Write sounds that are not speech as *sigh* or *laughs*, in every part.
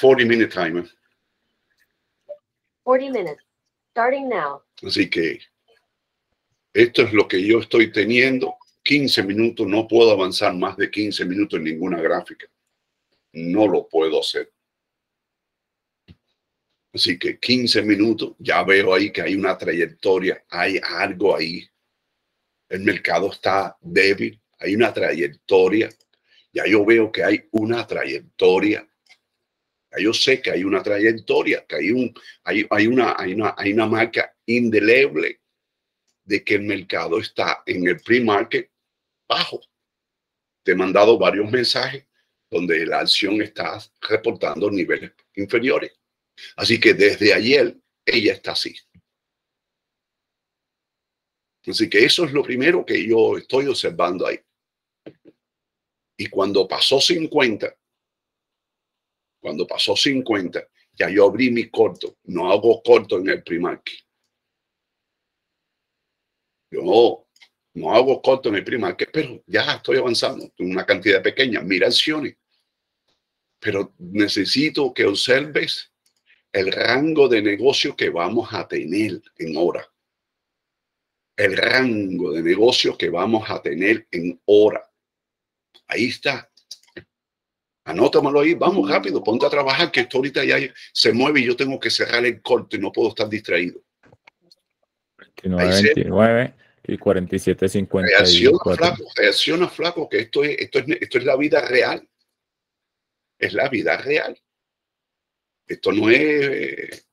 40 minute timer. 40 minutes. Starting now. Así que esto es lo que yo estoy teniendo. 15 minutos, no puedo avanzar más de 15 minutos en ninguna gráfica. No lo puedo hacer. Así que 15 minutos, ya veo ahí que hay una trayectoria, hay algo ahí. El mercado está débil, hay una trayectoria. Ya yo veo que hay una trayectoria. Ya yo sé que hay una trayectoria, que hay, un, hay, hay, una, hay, una, hay una marca indeleble de que el mercado está en el pre-market bajo. Te he mandado varios mensajes donde la acción está reportando niveles inferiores. Así que desde ayer ella está así. Así que eso es lo primero que yo estoy observando ahí. Y cuando pasó 50, cuando pasó 50, ya yo abrí mi corto. No hago corto en el primarque. Yo no hago corto en el primarque, pero ya estoy avanzando una cantidad pequeña. Mira acciones. Pero necesito que observes el rango de negocio que vamos a tener en hora el rango de negocios que vamos a tener en hora. Ahí está. Anótamelo ahí, vamos rápido, ponte a trabajar, que esto ahorita ya se mueve y yo tengo que cerrar el corte y no puedo estar distraído. 29, 29 y 47, 50. Reacciona flaco, reacciona flaco, que esto es, esto, es, esto es la vida real. Es la vida real. Esto no es,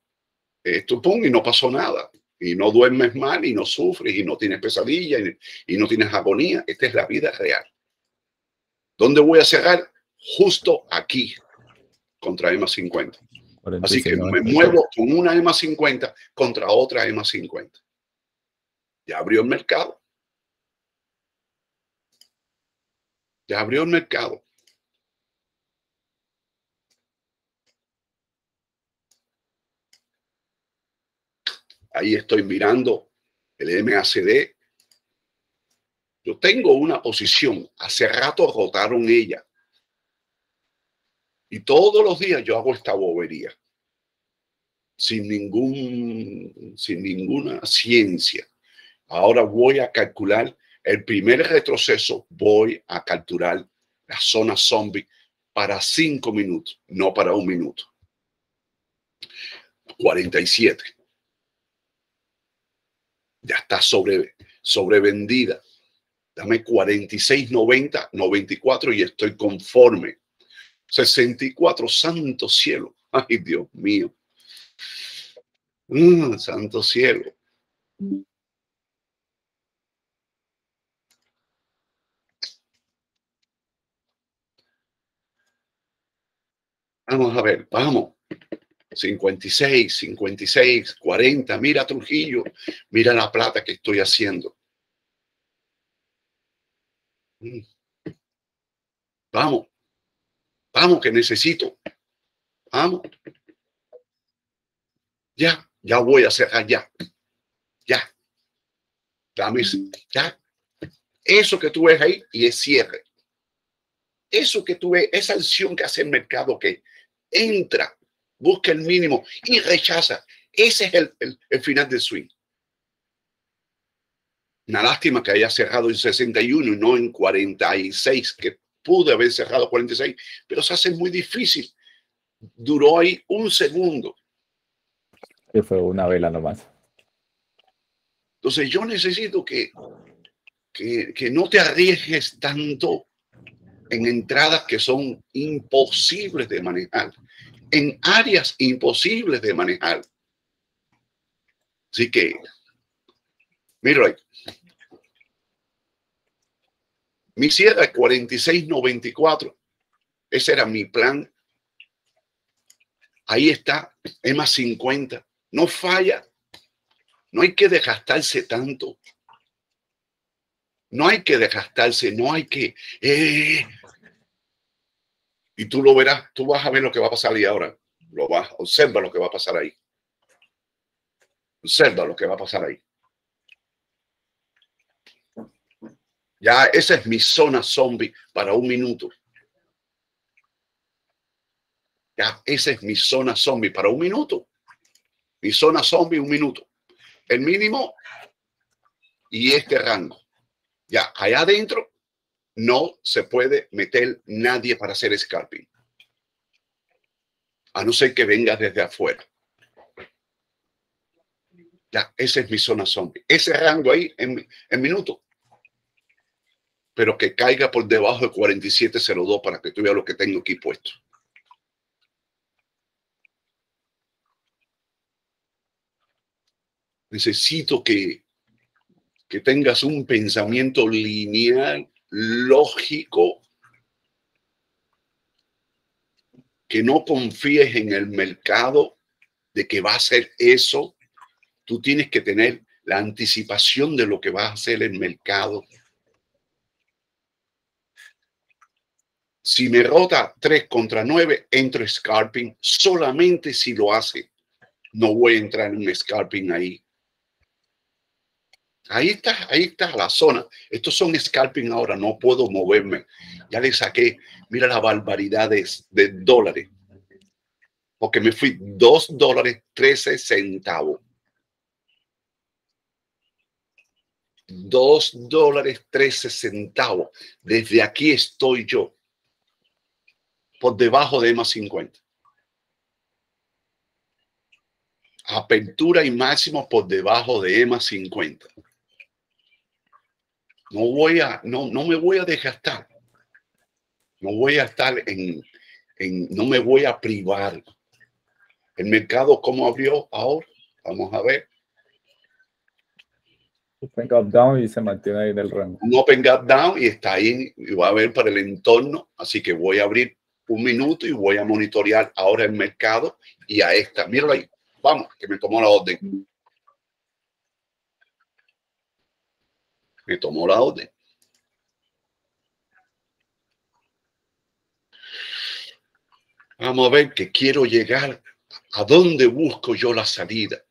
esto pum y no pasó nada y no duermes mal y no sufres y no tienes pesadilla y, no tienes agonía. Esta es la vida real. ¿Dónde voy a cerrar? Justo aquí, contra EMA 50. Así que me muevo con una EMA 50 contra otra EMA 50. Ya abrió el mercado. Ya abrió el mercado. Ahí estoy mirando el MACD. Yo tengo una posición. Hace rato rotaron ella. Y todos los días yo hago esta bobería. Sin ningún, sin ninguna ciencia. Ahora voy a calcular el primer retroceso. Voy a capturar la zona zombie para cinco minutos, no para un minuto. 47 ya está sobre, sobrevendida. Dame 46, 90, 94 y estoy conforme. 64, santo cielo. Ay, Dios mío. Mm, santo cielo. Vamos a ver, vamos. 56, 56, 40, mira Trujillo, mira la plata que estoy haciendo. Mm. Vamos, vamos que necesito. Vamos. Ya, ya voy a cerrar ya. Ya. Dame, ya. Eso que tú ves ahí y es cierre. Eso que tú ves, esa acción que hace el mercado que entra busca el mínimo y rechaza. Ese es el, final del swing. Una lástima que haya cerrado en 61 y no en 46, que pude haber cerrado 46, pero se hace muy difícil. Duró ahí un segundo. Que fue una vela nomás. Entonces yo necesito que, que, que no te arriesgues tanto en entradas que son imposibles de manejar en áreas imposibles de manejar. Así que, mira ahí. Mi cierre 4694. Ese era mi plan. Ahí está, EMA 50. No falla. No hay que desgastarse tanto. No hay que desgastarse, no hay que... Eh, y tú lo verás, tú vas a ver lo que va a pasar ahí ahora. Lo vas, observa lo que va a pasar ahí. Observa lo que va a pasar ahí. Ya esa es mi zona zombie para un minuto. Ya, esa es mi zona zombie para un minuto. Mi zona zombie, un minuto. El mínimo y este rango. Ya, allá adentro no se puede meter nadie para hacer scalping. A no ser que venga desde afuera. Ya, esa es mi zona zombie. Ese rango ahí en, en minuto. Pero que caiga por debajo de 4702 para que tú veas lo que tengo aquí puesto. Necesito que, que tengas un pensamiento lineal, lógico, que no confíes en el mercado de que va a hacer eso. Tú tienes que tener la anticipación de lo que va a hacer el mercado. Si me rota 3 contra 9, entro scalping solamente si lo hace. No voy a entrar en un scalping ahí. Ahí está, ahí está la zona. Estos son scalping ahora, no puedo moverme. Ya le saqué, mira la barbaridad de, de dólares. Porque me fui 2 dólares 13 centavos. 2 dólares 13 centavos. Desde aquí estoy yo. Por debajo de EMA 50. Apertura y máximo por debajo de EMA 50 no voy a, no, no me voy a desgastar. No voy a estar en, en, no me voy a privar. El mercado, ¿cómo abrió ahora? Vamos a ver. Open gap down y se mantiene ahí en el rango. Un open gap down y está ahí y va a ver para el entorno. Así que voy a abrir un minuto y voy a monitorear ahora el mercado y a esta. Míralo ahí. Vamos, que me tomó la orden. me tomó la orden. Vamos a ver que quiero llegar a dónde busco yo la salida.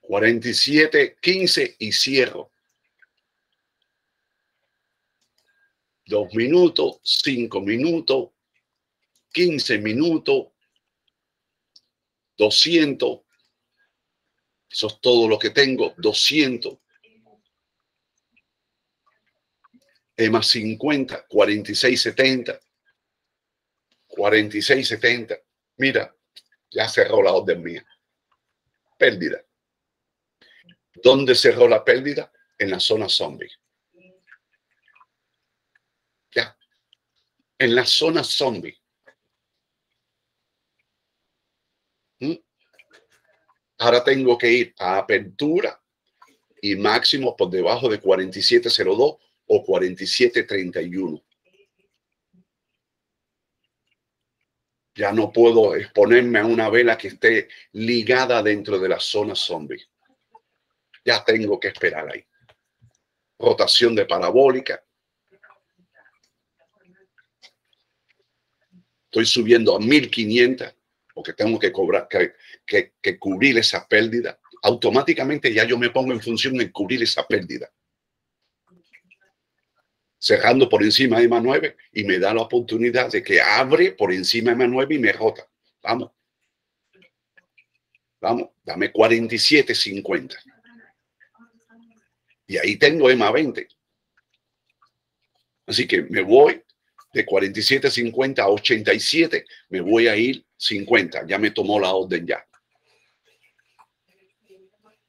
Cuarenta y siete, quince y cierro. Dos minutos, cinco minutos, quince minutos, 200. Eso es todo lo que tengo, 200. E más 50, 46, 70. 46, 70. Mira, ya cerró la orden mía. Pérdida. ¿Dónde cerró la pérdida? En la zona zombie. Ya. En la zona zombie. Ahora tengo que ir a apertura y máximo por debajo de 4702 o 4731. Ya no puedo exponerme a una vela que esté ligada dentro de la zona zombie. Ya tengo que esperar ahí. Rotación de parabólica. Estoy subiendo a 1500 porque tengo que cobrar, que, que, cubrir esa pérdida, automáticamente ya yo me pongo en función de cubrir esa pérdida. Cerrando por encima de EMA 9 y me da la oportunidad de que abre por encima de EMA 9 y me rota. Vamos. Vamos, dame 47.50. Y ahí tengo EMA 20. Así que me voy de 47.50 a 87, me voy a ir 50, ya me tomó la orden ya.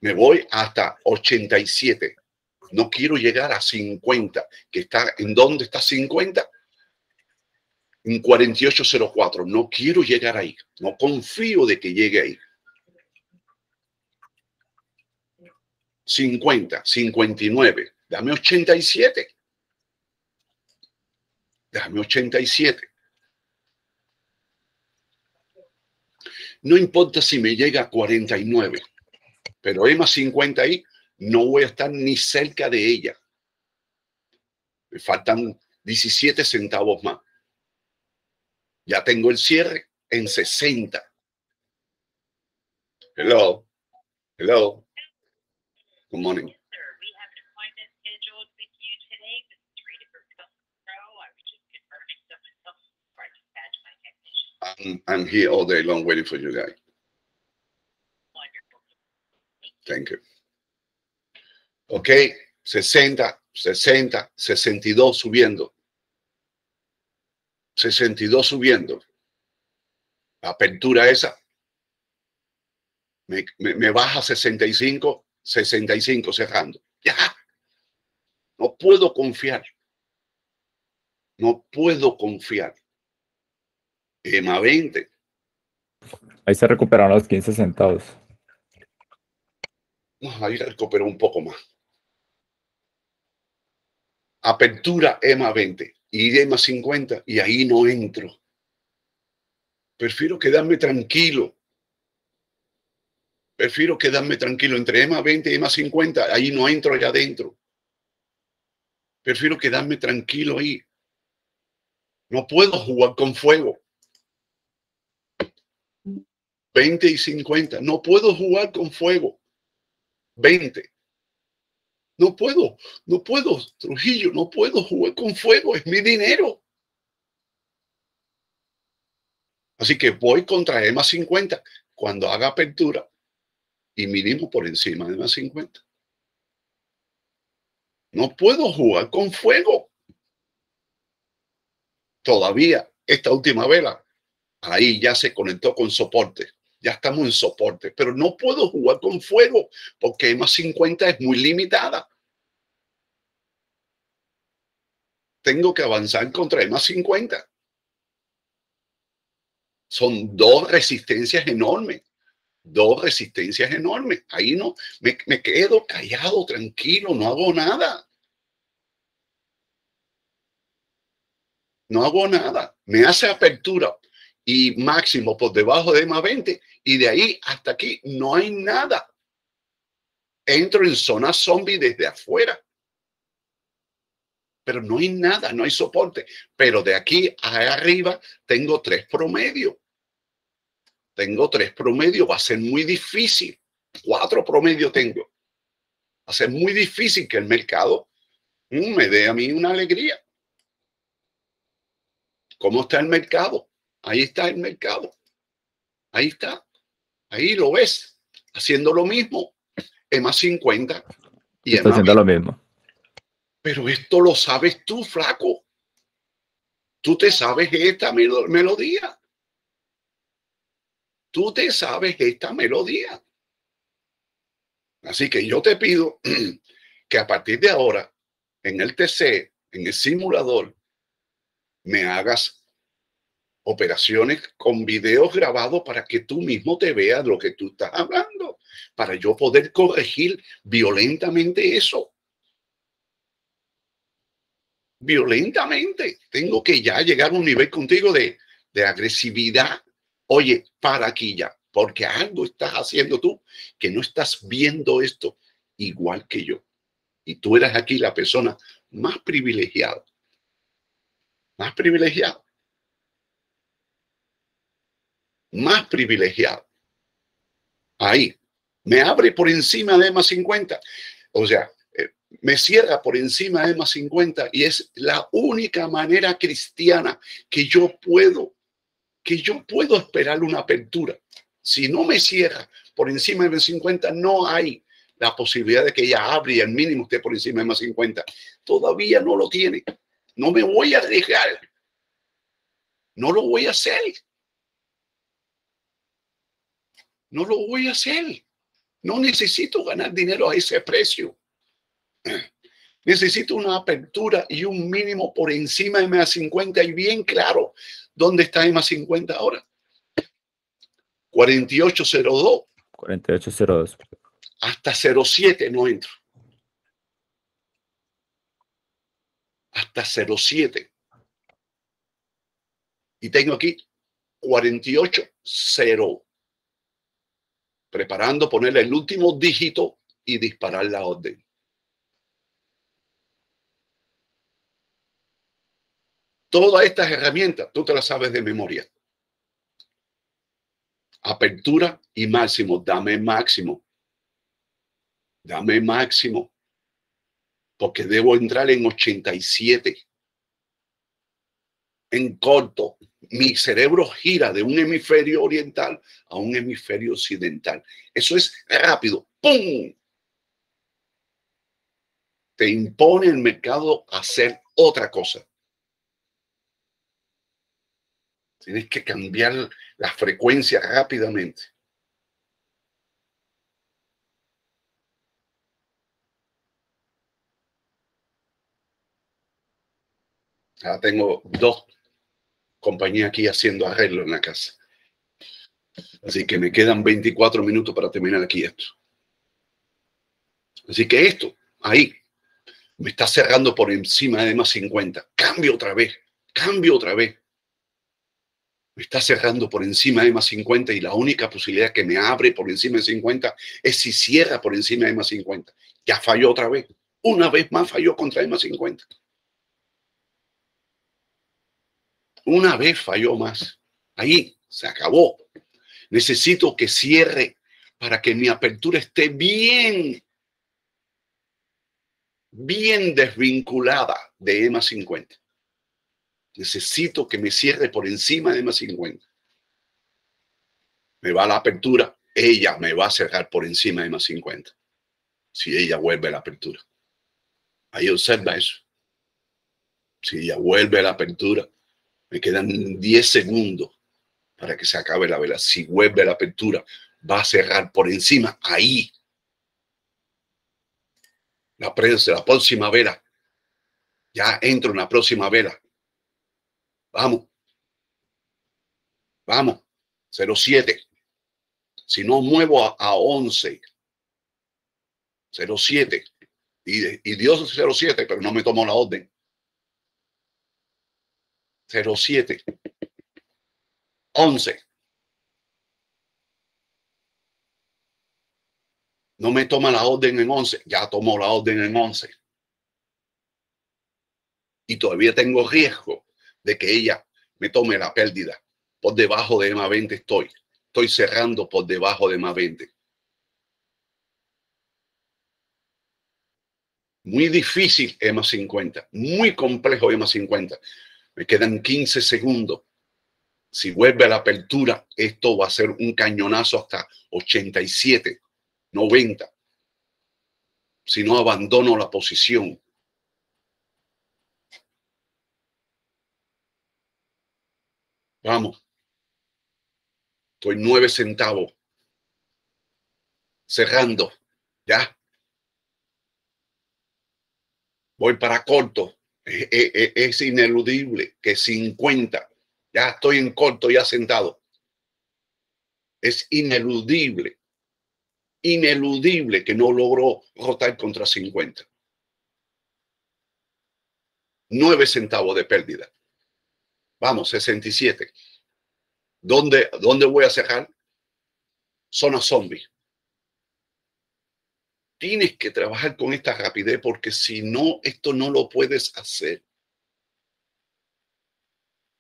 Me voy hasta 87. No quiero llegar a 50, que está, ¿en dónde está 50? En 4804. No quiero llegar ahí. No confío de que llegue ahí. 50, 59. Dame 87. Dame 87. No importa si me llega a 49, pero EMA 50 ahí, no voy a estar ni cerca de ella. Me faltan 17 centavos más. Ya tengo el cierre en 60. Hello. Hello. Good morning. I'm, here all day long waiting for you guys. Thank you. Ok, 60, 60, 62 subiendo. 62 subiendo. Apertura esa me, me, me baja 65, 65 cerrando. Ya. No puedo confiar. No puedo confiar. EMA 20. Ahí se recuperaron los 15 centavos. Vamos a ir a recuperar un poco más. Apertura EMA 20 y EMA 50 y ahí no entro. Prefiero quedarme tranquilo. Prefiero quedarme tranquilo entre EMA 20 y EMA 50. Ahí no entro allá adentro. Prefiero quedarme tranquilo ahí. No puedo jugar con fuego. 20 y 50. No puedo jugar con fuego. 20. No puedo, no puedo, Trujillo, no puedo jugar con fuego, es mi dinero. Así que voy contra EMA 50 cuando haga apertura y mínimo por encima de EMA 50. No puedo jugar con fuego. Todavía esta última vela, ahí ya se conectó con soporte ya estamos en soporte, pero no puedo jugar con fuego porque EMA 50 es muy limitada. Tengo que avanzar contra EMA 50. Son dos resistencias enormes, dos resistencias enormes. Ahí no, me, me quedo callado, tranquilo, no hago nada. No hago nada. Me hace apertura y máximo por debajo de EMA 20 y de ahí hasta aquí no hay nada. Entro en zona zombie desde afuera. Pero no hay nada, no hay soporte. Pero de aquí a arriba tengo tres promedios. Tengo tres promedios, va a ser muy difícil. Cuatro promedios tengo. Va a ser muy difícil que el mercado mm, me dé a mí una alegría. ¿Cómo está el mercado? Ahí está el mercado. Ahí está. Ahí lo ves. Haciendo lo mismo. EMA 50 y Está haciendo lo mismo. Pero esto lo sabes tú, flaco. Tú te sabes esta melodía. Tú te sabes esta melodía. Así que yo te pido *clears throat* que a partir de ahora, en el TC, en el simulador, me hagas operaciones con videos grabados para que tú mismo te veas lo que tú estás hablando, para yo poder corregir violentamente eso. Violentamente. Tengo que ya llegar a un nivel contigo de, de agresividad. Oye, para aquí ya, porque algo estás haciendo tú que no estás viendo esto igual que yo. Y tú eres aquí la persona más privilegiada. Más privilegiada más privilegiado. Ahí. Me abre por encima de EMA 50. O sea, eh, me cierra por encima de EMA 50 y es la única manera cristiana que yo puedo, que yo puedo esperar una apertura. Si no me cierra por encima de EMA 50, no hay la posibilidad de que ella abre y al mínimo esté por encima de EMA 50. Todavía no lo tiene. No me voy a arriesgar. No lo voy a hacer. No lo voy a hacer. No necesito ganar dinero a ese precio. *clears throat* Necesito una apertura y un mínimo por encima de MA 50 y bien claro dónde está MA 50 ahora. 4802. 4802. Hasta 07 no entro. Hasta 07. Y tengo aquí 4802 preparando ponerle el último dígito y disparar la orden. Todas estas herramientas tú te las sabes de memoria. Apertura y máximo. Dame máximo. Dame máximo. Porque debo entrar en 87. en corto. Mi cerebro gira de un hemisferio oriental a un hemisferio occidental. Eso es rápido. ¡Pum! Te impone el mercado hacer otra cosa. Tienes que cambiar la frecuencia rápidamente. Ahora tengo dos compañías aquí haciendo arreglo en la casa. Así que me quedan 24 minutos para terminar aquí esto. Así que esto, ahí, me está cerrando por encima de más 50. Cambio otra vez, cambio otra vez. Me está cerrando por encima de más 50 y la única posibilidad que me abre por encima de 50 es si cierra por encima de más 50. Ya falló otra vez. Una vez más falló contra más 50. Una vez falló más. Ahí se acabó. Necesito que cierre para que mi apertura esté bien, bien desvinculada de EMA 50. Necesito que me cierre por encima de EMA 50. Me va la apertura, ella me va a cerrar por encima de EMA 50. Si ella vuelve a la apertura. Ahí observa eso. Si ella vuelve a la apertura, me quedan 10 segundos para que se acabe la vela. Si vuelve la apertura, va a cerrar por encima, ahí. La prensa, la próxima vela. Ya entro en la próxima vela. Vamos. Vamos. 07. Si no muevo a, a 11. 07. Y, y Dios 07, pero no me tomo la orden. 07. 11. No me toma la orden en 11, ya tomó la orden en 11. Y todavía tengo riesgo de que ella me tome la pérdida. Por debajo de EMA 20 estoy. Estoy cerrando por debajo de EMA 20. Muy difícil EMA 50. Muy complejo EMA 50. Me quedan 15 segundos. Si vuelve a la apertura, esto va a ser un cañonazo hasta 87, 90. Si no abandono la posición. Vamos. Estoy nueve centavos. Cerrando. Ya. Voy para corto. Es, ineludible que 50, ya estoy en corto, ya sentado. Es ineludible, ineludible que no logró rotar contra 50. Nueve centavos de pérdida. Vamos, 67. ¿Dónde, ¿Dónde voy a cerrar? Zona zombie tienes que trabajar con esta rapidez porque si no, esto no lo puedes hacer.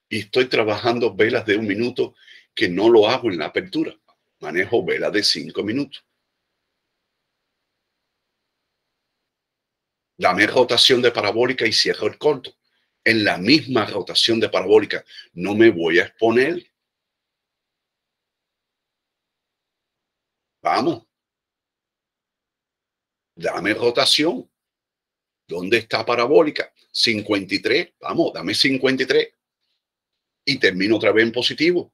Y estoy trabajando velas de un minuto que no lo hago en la apertura. Manejo velas de cinco minutos. Dame rotación de parabólica y cierro el corto. En la misma rotación de parabólica no me voy a exponer. Vamos dame rotación. ¿Dónde está parabólica? 53. Vamos, dame 53. Y termino otra vez en positivo.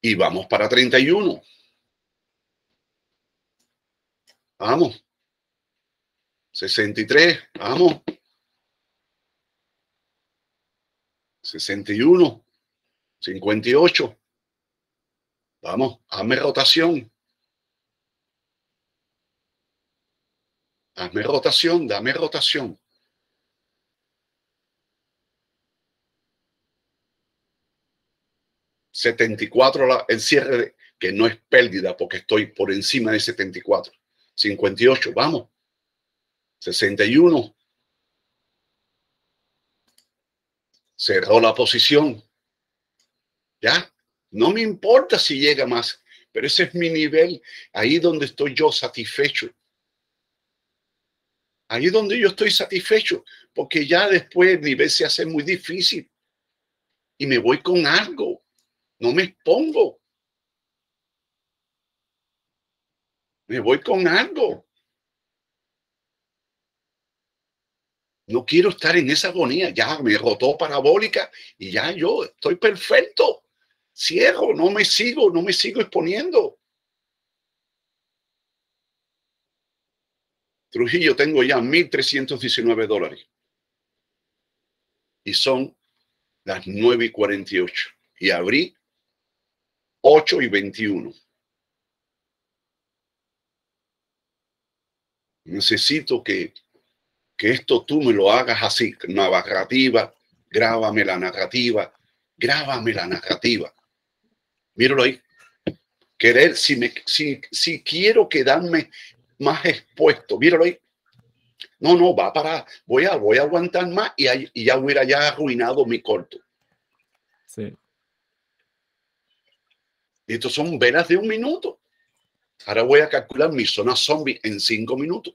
Y vamos para 31. Vamos. 63. Vamos. 61. 58. Vamos, hazme rotación. Hazme rotación, dame rotación. ¿74 el cierre de, que no es pérdida porque estoy por encima de 74. 58, vamos. 61. Cerró la posición. Ya, no me importa si llega más, pero ese es mi nivel, ahí donde estoy yo satisfecho. Ahí donde yo estoy satisfecho, porque ya después el nivel se hace muy difícil y me voy con algo, no me expongo. Me voy con algo. No quiero estar en esa agonía. Ya me rotó parabólica y ya yo estoy perfecto. Cierro, no me sigo, no me sigo exponiendo. Trujillo, tengo ya 1.319 dólares. Y son las 9 y 48. Y abrí 8 y 21. Necesito que, que esto tú me lo hagas así, narrativa, grábame la narrativa, grábame la narrativa. Míralo ahí. Querer, si, me, si, si quiero quedarme más expuesto, míralo ahí. No, no, va para, voy a, voy a aguantar más y, y ya hubiera ya arruinado mi corto. Sí. Y estos son velas de un minuto. Ahora voy a calcular mi zona zombie en cinco minutos.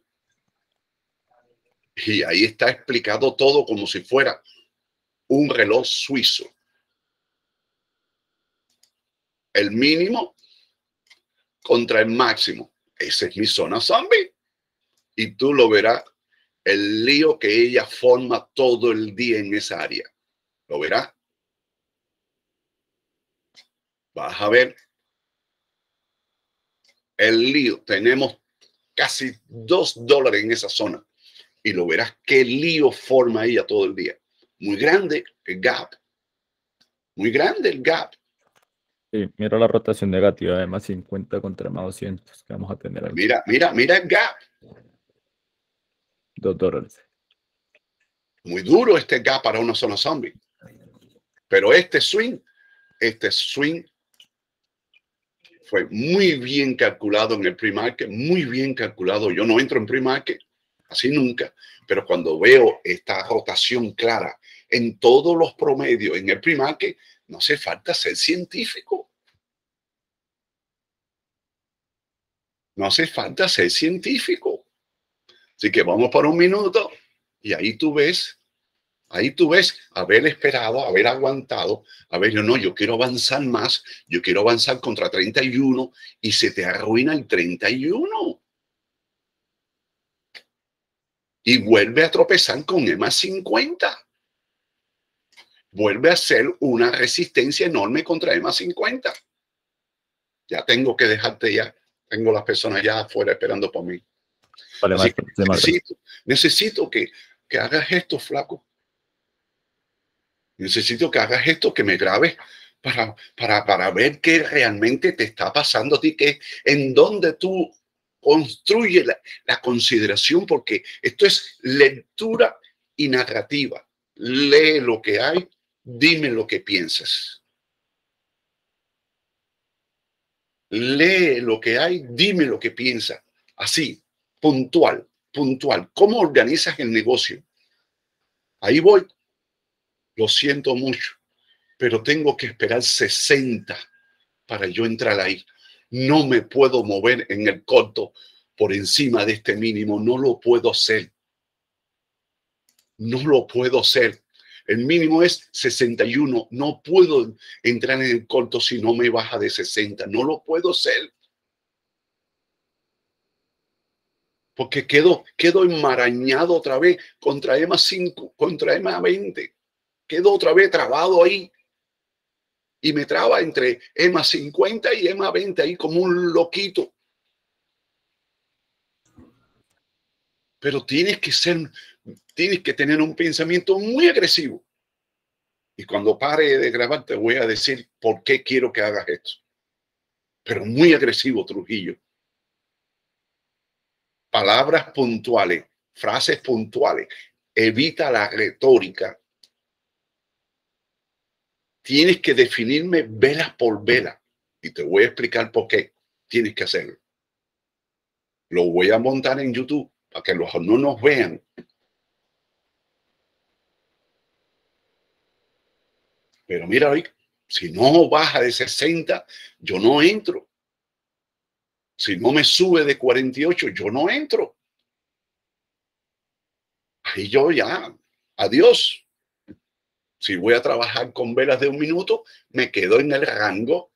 Y ahí está explicado todo como si fuera un reloj suizo. El mínimo contra el máximo. Esa es mi zona zombie. Y tú lo verás, el lío que ella forma todo el día en esa área. Lo verás. Vas a ver el lío. Tenemos casi dos dólares en esa zona. Y lo verás qué lío forma ella todo el día. Muy grande el gap. Muy grande el gap. Sí, mira la rotación negativa de más 50 contra más 200 que vamos a tener ahí. Mira, mira, mira el gap. Dos dólares. Muy duro este gap para una zona zombie. Pero este swing, este swing fue muy bien calculado en el pre-market, muy bien calculado. Yo no entro en pre-market, así nunca, pero cuando veo esta rotación clara en todos los promedios en el pre-market, no hace falta ser científico. No hace falta ser científico. Así que vamos por un minuto y ahí tú ves, ahí tú ves haber esperado, haber aguantado, a ver, yo no, yo quiero avanzar más, yo quiero avanzar contra 31 y se te arruina el 31. Y vuelve a tropezar con EMA 50 vuelve a ser una resistencia enorme contra EMA 50. Ya tengo que dejarte ya. Tengo las personas ya afuera esperando por mí. necesito, necesito que, que hagas esto, flaco. Necesito que hagas esto, que me grabes para, para, para ver qué realmente te está pasando a ti, que en donde tú construyes la, la consideración, porque esto es lectura y narrativa. Lee lo que hay dime lo que piensas. Lee lo que hay, dime lo que piensas. Así, puntual, puntual. ¿Cómo organizas el negocio? Ahí voy. Lo siento mucho, pero tengo que esperar 60 para yo entrar ahí. No me puedo mover en el corto por encima de este mínimo. No lo puedo hacer. No lo puedo hacer. El mínimo es 61. No puedo entrar en el corto si no me baja de 60. No lo puedo hacer. Porque quedo, quedo enmarañado otra vez contra EMA 5, contra EMA 20. Quedo otra vez trabado ahí. Y me traba entre EMA 50 y EMA 20 ahí como un loquito. Pero tienes que ser tienes que tener un pensamiento muy agresivo. Y cuando pare de grabar, te voy a decir por qué quiero que hagas esto. Pero muy agresivo, Trujillo. Palabras puntuales, frases puntuales. Evita la retórica. Tienes que definirme velas por vela. Y te voy a explicar por qué tienes que hacerlo. Lo voy a montar en YouTube para que los no nos vean Pero mira, hoy, si no baja de 60, yo no entro. Si no me sube de 48, yo no entro. ahí yo ya, adiós. Si voy a trabajar con velas de un minuto, me quedo en el rango,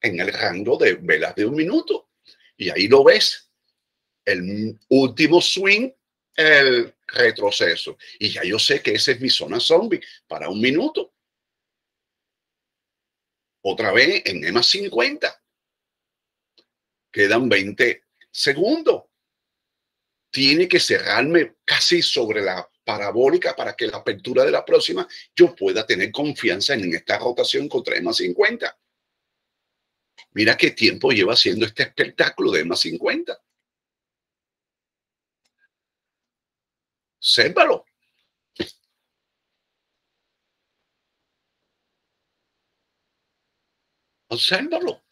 en el rango de velas de un minuto. Y ahí lo ves. El último swing, el retroceso. Y ya yo sé que esa es mi zona zombie para un minuto. Otra vez en EMA 50. Quedan 20 segundos. Tiene que cerrarme casi sobre la parabólica para que la apertura de la próxima yo pueda tener confianza en esta rotación contra EMA 50. Mira qué tiempo lleva haciendo este espectáculo de EMA 50. Sépalo. Obsérvalo.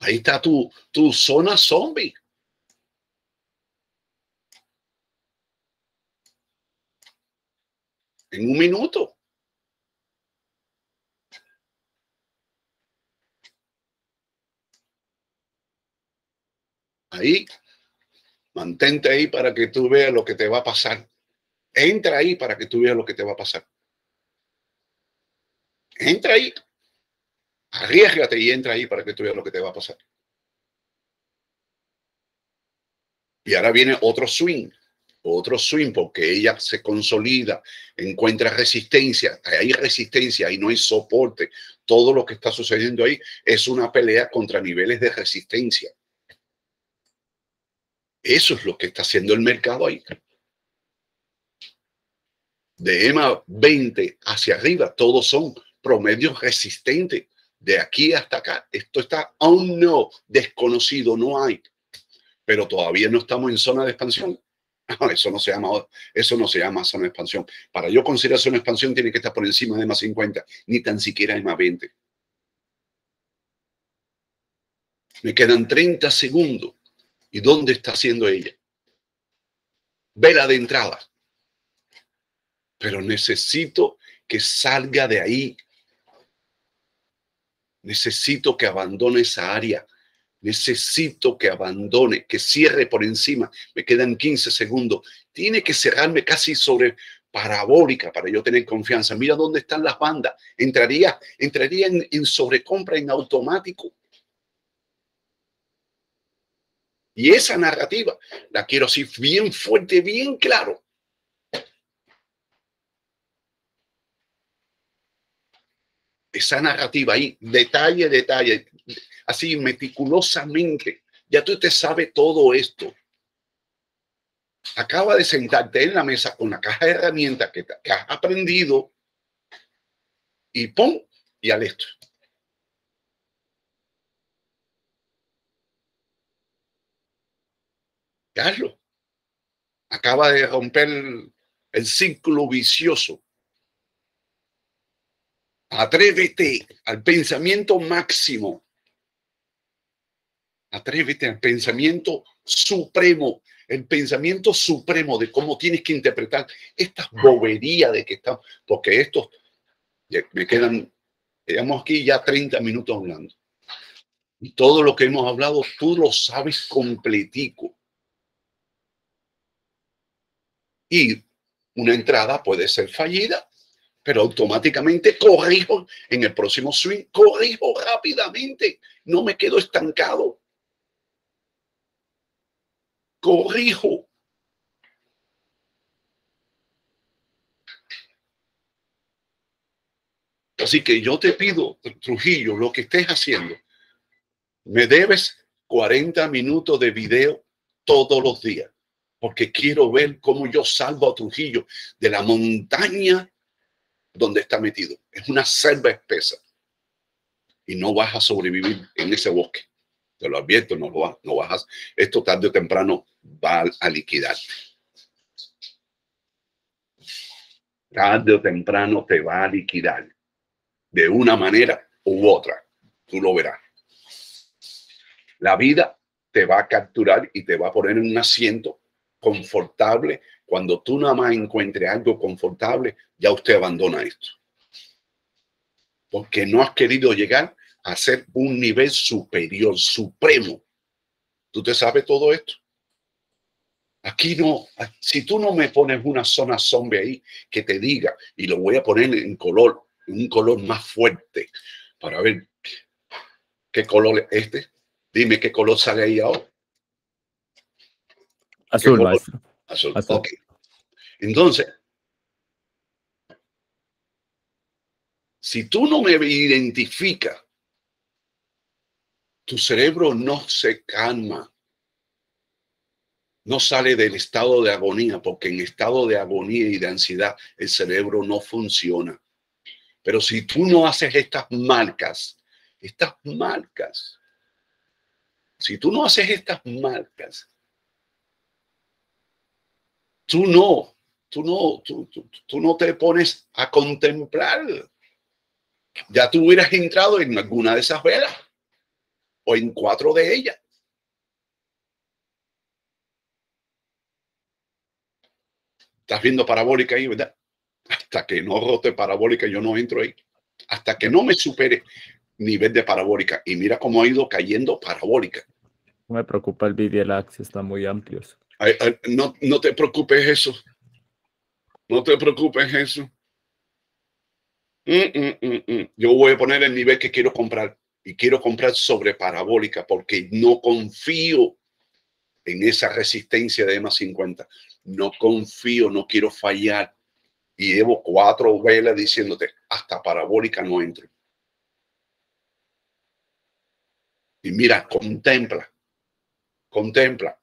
Ahí está tu, tu zona zombie. En un minuto. Ahí, mantente ahí para que tú veas lo que te va a pasar. Entra ahí para que tú veas lo que te va a pasar. Entra ahí. Arriesgate y entra ahí para que tú veas lo que te va a pasar. Y ahora viene otro swing, otro swing, porque ella se consolida, encuentra resistencia, hay resistencia y no hay soporte. Todo lo que está sucediendo ahí es una pelea contra niveles de resistencia. Eso es lo que está haciendo el mercado ahí. De EMA 20 hacia arriba, todos son promedios resistentes de aquí hasta acá. Esto está aún no desconocido, no hay. Pero todavía no estamos en zona de expansión. *laughs* eso no se llama, eso no se llama zona de expansión. Para yo considerar zona de expansión tiene que estar por encima de más 50, ni tan siquiera de más 20. Me quedan 30 segundos. ¿Y dónde está haciendo ella? Vela de entrada. Pero necesito que salga de ahí Necesito que abandone esa área. Necesito que abandone, que cierre por encima. Me quedan 15 segundos. Tiene que cerrarme casi sobre parabólica para yo tener confianza. Mira dónde están las bandas. Entraría, entraría en, sobrecompra en automático. Y esa narrativa la quiero así bien fuerte, bien claro. Esa narrativa ahí, detalle, detalle, así meticulosamente. Ya tú te sabes todo esto. Acaba de sentarte en la mesa con la caja de herramientas que, has aprendido y pum, y al esto. Carlos acaba de romper el círculo vicioso Atrévete al pensamiento máximo. Atrévete al pensamiento supremo, el pensamiento supremo de cómo tienes que interpretar esta bobería de que estamos, porque esto me quedan, digamos aquí ya 30 minutos hablando. Y todo lo que hemos hablado, tú lo sabes completico. Y una entrada puede ser fallida pero automáticamente corrijo en el próximo swing, corrijo rápidamente, no me quedo estancado. Corrijo. Así que yo te pido, Trujillo, lo que estés haciendo, me debes 40 minutos de video todos los días, porque quiero ver cómo yo salvo a Trujillo de la montaña donde está metido. Es una selva espesa. Y no vas a sobrevivir en ese bosque. Te lo advierto, no, lo no vas a, esto tarde o temprano va a liquidarte. Tarde o temprano te va a liquidar. De una manera u otra. Tú lo verás. La vida te va a capturar y te va a poner en un asiento confortable cuando tú nada más encuentres algo confortable, ya usted abandona esto. Porque no has querido llegar a ser un nivel superior, supremo. ¿Tú te sabes todo esto? Aquí no, si tú no me pones una zona zombie ahí que te diga, y lo voy a poner en color, en un color más fuerte, para ver qué color es este. Dime qué color sale ahí ahora. Azul, maestro. Azul. Azul. Ok. Entonces, si tú no me identificas, tu cerebro no se calma, no sale del estado de agonía, porque en estado de agonía y de ansiedad el cerebro no funciona. Pero si tú no haces estas marcas, estas marcas, si tú no haces estas marcas, tú no, tú no, tú, tú- tú no te pones a contemplar. Ya tú hubieras entrado en alguna de esas velas o en cuatro de ellas. Estás viendo parabólica ahí, ¿verdad? Hasta que no rote parabólica, yo no entro ahí. Hasta que no me supere nivel de parabólica. Y mira cómo ha ido cayendo parabólica. No me preocupa el BD, el Axis, están muy amplios. No, no te preocupes eso. No te preocupes eso. Mm, mm, mm. Yo voy a poner el nivel que quiero comprar y quiero comprar sobre parabólica porque no confío en esa resistencia de EMA 50. No confío, no quiero fallar. Y llevo cuatro velas diciéndote, hasta parabólica no entro. Y mira, contempla, contempla.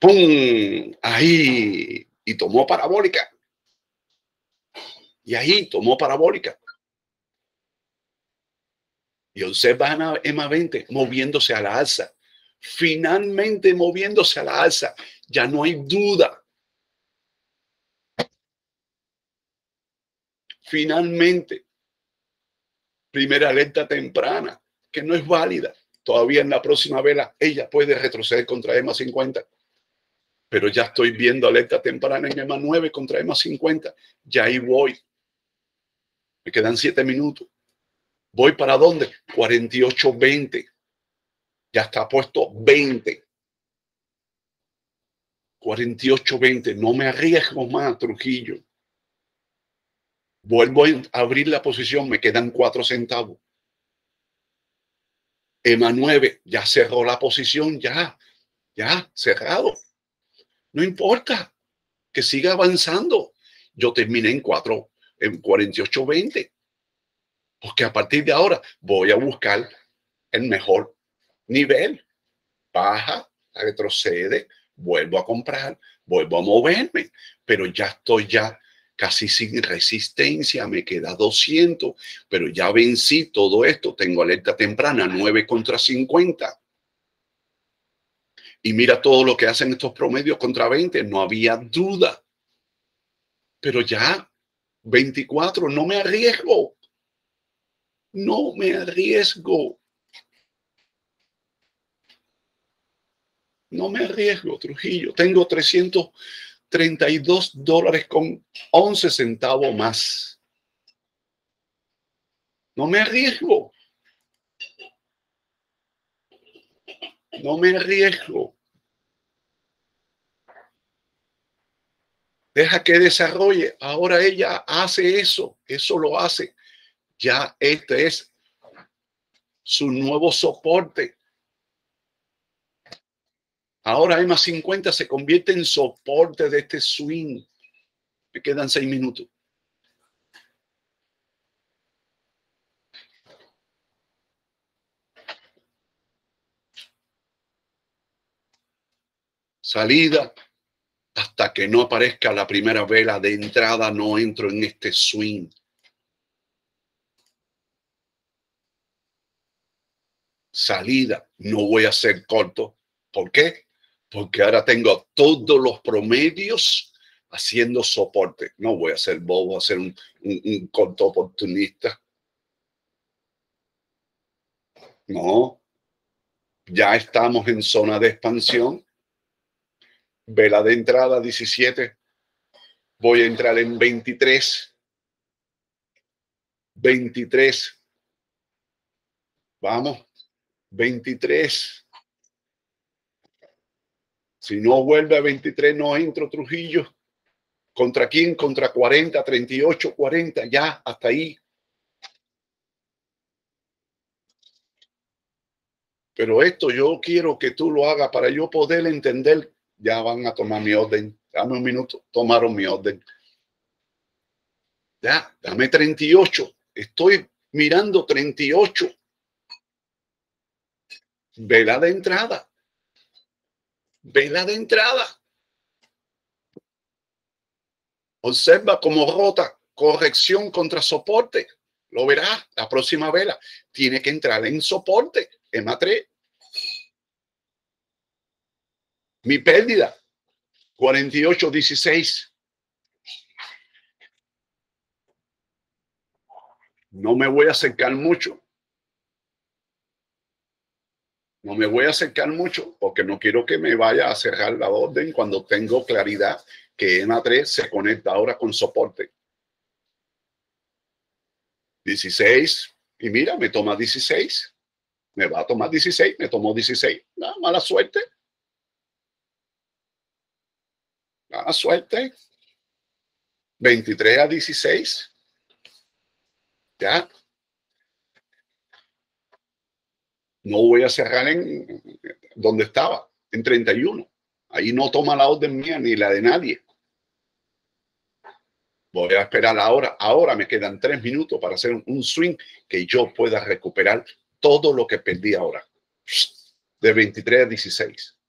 ¡Pum! Ahí. Y tomó parabólica. Y ahí tomó parabólica. Y observa a EMA 20 moviéndose a la alza. Finalmente moviéndose a la alza. Ya no hay duda. Finalmente. Primera alerta temprana, que no es válida. Todavía en la próxima vela ella puede retroceder contra EMA 50 pero ya estoy viendo alerta temprana en EMA 9 contra EMA 50. Ya ahí voy. Me quedan siete minutos. ¿Voy para dónde? 48-20. Ya está puesto 20. 48-20. No me arriesgo más, Trujillo. Vuelvo a abrir la posición. Me quedan cuatro centavos. EMA 9 ya cerró la posición. Ya, ya, cerrado. No importa que siga avanzando. Yo terminé en 4, en 48, 20. Porque a partir de ahora voy a buscar el mejor nivel. Baja, retrocede, vuelvo a comprar, vuelvo a moverme. Pero ya estoy ya casi sin resistencia. Me queda 200, pero ya vencí todo esto. Tengo alerta temprana, 9 contra 50. Y mira todo lo que hacen estos promedios contra 20. No había duda. Pero ya 24, no me arriesgo. No me arriesgo. No me arriesgo, Trujillo. Tengo 332 dólares con 11 centavos más. No me arriesgo. No me arriesgo. Deja que desarrolle. Ahora ella hace eso. Eso lo hace. Ya este es su nuevo soporte. Ahora EMA 50 se convierte en soporte de este swing. Me quedan seis minutos. Salida hasta que no aparezca la primera vela de entrada, no entro en este swing. Salida, no voy a ser corto. ¿Por qué? Porque ahora tengo todos los promedios haciendo soporte. No voy a ser bobo, a ser un, un, un corto oportunista. No, ya estamos en zona de expansión vela de entrada 17. Voy a entrar en 23. 23. Vamos. 23. Si no vuelve a 23, no entro Trujillo. ¿Contra quién? Contra 40, 38, 40, ya, hasta ahí. Pero esto yo quiero que tú lo hagas para yo poder entender. Ya van a tomar mi orden. Dame un minuto. Tomaron mi orden. Ya, dame 38. Estoy mirando 38. Vela de entrada. Vela de entrada. Observa cómo rota corrección contra soporte. Lo verás la próxima vela. Tiene que entrar en soporte. EMA 3. Mi pérdida. 48-16. No me voy a acercar mucho. No me voy a acercar mucho porque no quiero que me vaya a cerrar la orden cuando tengo claridad que EMA 3 se conecta ahora con soporte. 16. Y mira, me toma 16. Me va a tomar 16. Me tomó 16. No, mala suerte. Mala suerte. 23 a 16. Ya. No voy a cerrar en donde estaba, en 31. Ahí no toma la orden mía ni la de nadie. Voy a esperar ahora. Ahora me quedan tres minutos para hacer un swing que yo pueda recuperar todo lo que perdí ahora. De 23 a 16.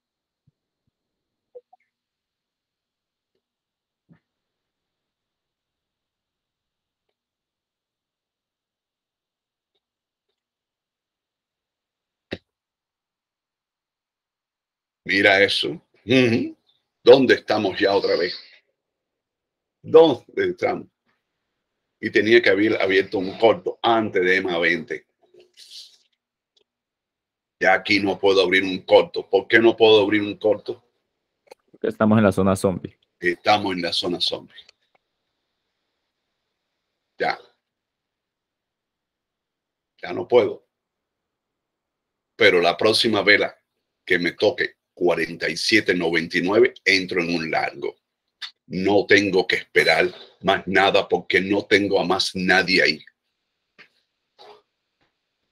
Mira eso. ¿Dónde estamos ya otra vez? ¿Dónde estamos? Y tenía que haber abierto un corto antes de EMA 20. Ya aquí no puedo abrir un corto. ¿Por qué no puedo abrir un corto? Porque estamos en la zona zombie. Estamos en la zona zombie. Ya. Ya no puedo. Pero la próxima vela que me toque 47.99, entro en un largo. No tengo que esperar más nada porque no tengo a más nadie ahí.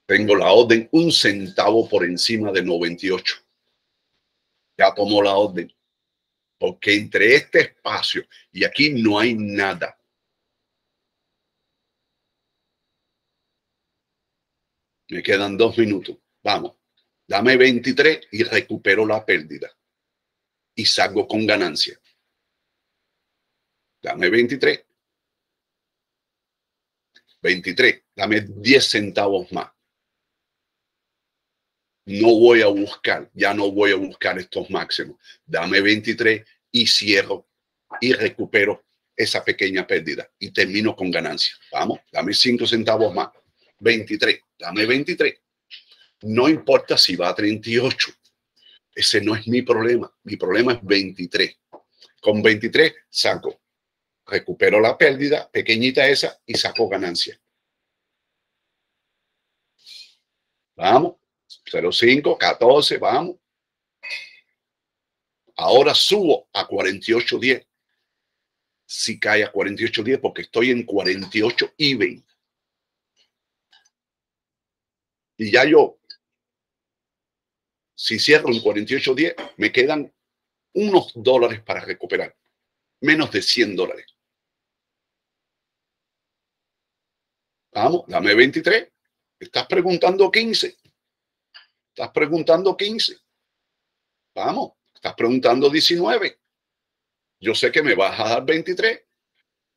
Tengo la orden un centavo por encima de 98. Ya tomó la orden. Porque entre este espacio y aquí no hay nada. Me quedan dos minutos. Vamos. Dame 23 y recupero la pérdida. Y salgo con ganancia. Dame 23. 23. Dame 10 centavos más. No voy a buscar, ya no voy a buscar estos máximos. Dame 23 y cierro y recupero esa pequeña pérdida y termino con ganancia. Vamos, dame 5 centavos más. 23. Dame 23 no importa si va a 38. Ese no es mi problema. Mi problema es 23. Con 23 saco, recupero la pérdida, pequeñita esa, y saco ganancia. Vamos. 0,5, 14, vamos. Ahora subo a 48.10. Si cae a 48.10 porque estoy en 48 y 20. Y ya yo si cierro en 48.10, me quedan unos dólares para recuperar. Menos de 100 dólares. Vamos, dame 23. Estás preguntando 15. Estás preguntando 15. Vamos, estás preguntando 19. Yo sé que me vas a dar 23.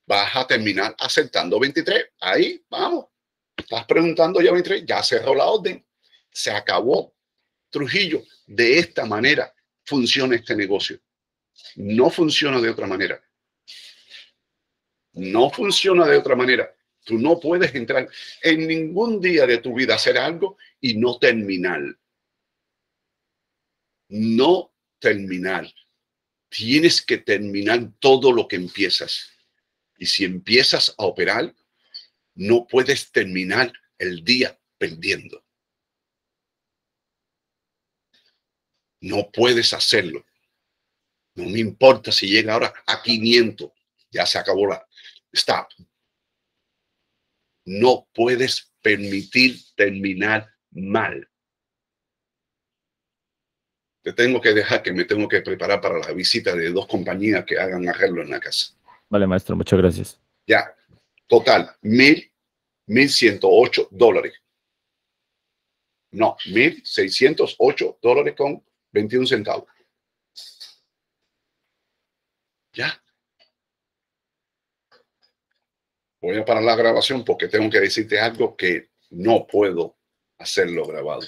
Vas a terminar aceptando 23. Ahí, vamos. Estás preguntando ya 23. Ya cerró la orden. Se acabó. Trujillo, de esta manera funciona este negocio. No funciona de otra manera. No funciona de otra manera. Tú no puedes entrar en ningún día de tu vida a hacer algo y no terminar. No terminar. Tienes que terminar todo lo que empiezas. Y si empiezas a operar, no puedes terminar el día perdiendo. No puedes hacerlo. No me importa si llega ahora a 500. Ya se acabó la... Stop. No puedes permitir terminar mal. Te tengo que dejar que me tengo que preparar para la visita de dos compañías que hagan arreglo en la casa. Vale, maestro, muchas gracias. Ya, total, mil, mil ciento ocho dólares. No, mil seiscientos ocho dólares con 21 centavos. Ya. Voy a parar la grabación porque tengo que decirte algo que no puedo hacerlo grabado.